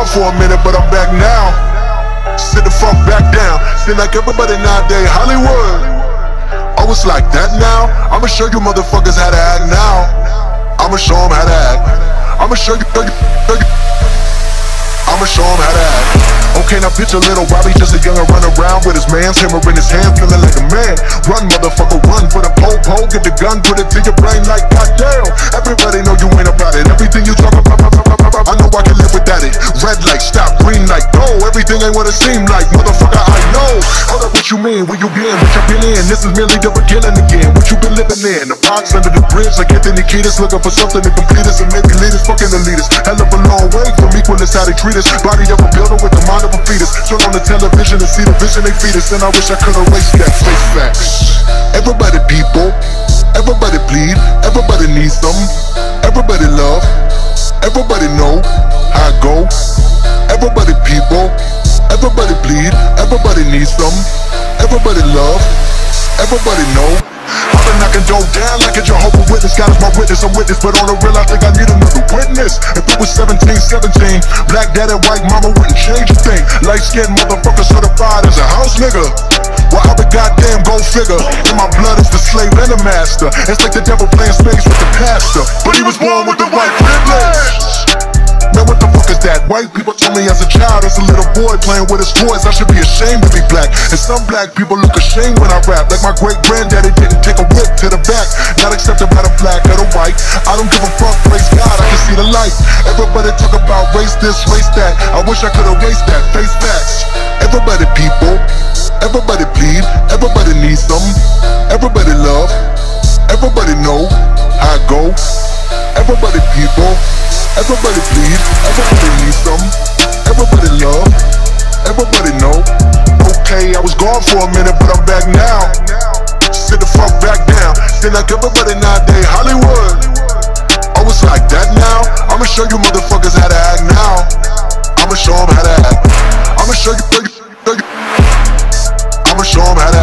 gone for a minute, but I'm back now. Sit the fuck back down. Seem like everybody nowadays Hollywood. Oh, it's like that now? I'ma show you motherfuckers how to act now. I'ma show them how to act. I'ma show you, show you, show you. I'ma show them how to act. Okay, now picture little Bobby, just a younger run around with his man's hammer in his hand, feeling like a man. Run, motherfucker, run for the pole, pole, get the gun, put it to your brain like goddamn. Everybody know you ain't about it. Everything you talk about, ain't what it seem like, motherfucker. I know. Hold up, what you mean? Where you been? What you been in? This is merely the beginning again. What you been living in? The box under the bridge, like Anthony Kiedis, looking for something to complete us and maybe lead us, fucking the leaders. Hell of a long way from equalist how they treat us. Body of a builder with the mind of a fetus. Turn on the television and see the vision they feed us, and I wish I could erase that face facts. Everybody people, everybody bleed, everybody needs some, everybody love, everybody know how I go. Everybody people, everybody bleed, everybody needs some, everybody love, everybody know. I've been knocking dope down like a Jehovah Witness. God is my witness, I'm witness, but on the real, I think I need another witness. If it was 17, 17, black dad and white mama wouldn't change a thing. Light skinned motherfucker certified as a house nigga. Well, I would goddamn go figure. In my blood is the slave and the master. It's like the devil playing space with the pastor. But he was born with the white privilege. Is that? White people told me as a child, as a little boy playing with his toys, I should be ashamed to be black. And some black people look ashamed when I rap, like my great granddaddy didn't take a whip to the back. Not accepted by the black or the white. I don't give a fuck, praise God, I can see the light. Everybody talk about race this, race that. I wish I could erase that, face facts. Everybody people, everybody bleed, everybody needs some, everybody love, everybody know I go. Everybody people, everybody bleed, everybody needs some, everybody love, everybody know. Okay, I was gone for a minute, but I'm back now. Sit the fuck back down. Seem like everybody nowadays Hollywood. Oh, it's like that now? I'ma show you motherfuckers how to act now. I'ma show them how to act. I'ma show you, show you, show you. I'ma show them how to act.